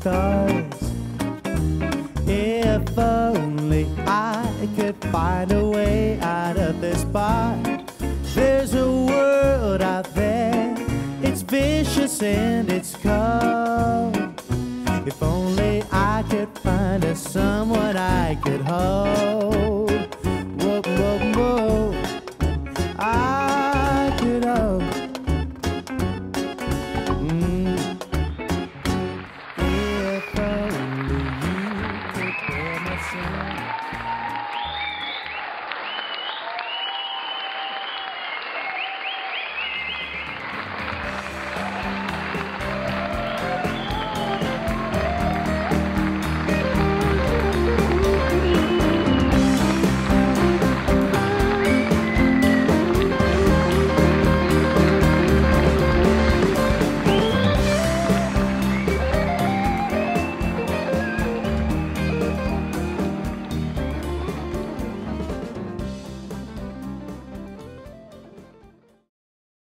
stars. If only I could find a way out of this bar. There's a world out there, it's vicious and it's cold. If only I could find a someone I could hold.